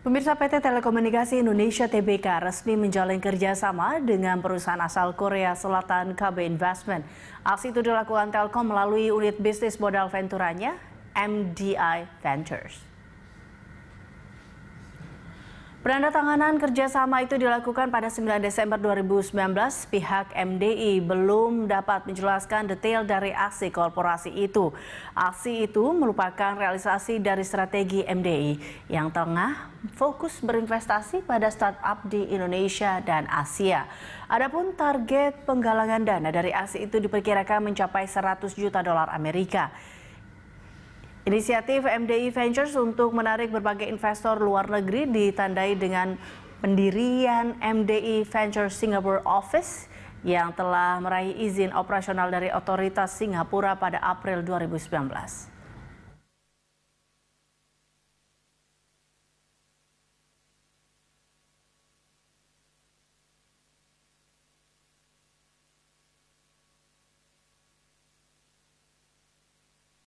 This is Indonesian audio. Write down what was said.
Pemirsa PT Telekomunikasi Indonesia TBK resmi menjalin kerjasama dengan perusahaan asal Korea Selatan KB Investment. Aksi itu dilakukan Telkom melalui unit bisnis modal venturanya, MDI Ventures. Penandatanganan kerjasama itu dilakukan pada 9 Desember 2019. Pihak MDI belum dapat menjelaskan detail dari aksi korporasi itu. Aksi itu merupakan realisasi dari strategi MDI yang tengah fokus berinvestasi pada startup di Indonesia dan Asia. Adapun target penggalangan dana dari aksi itu diperkirakan mencapai 100 juta dolar Amerika. Inisiatif MDI Ventures untuk menarik berbagai investor luar negeri ditandai dengan pendirian MDI Ventures Singapore Office yang telah meraih izin operasional dari otoritas Singapura pada April 2019.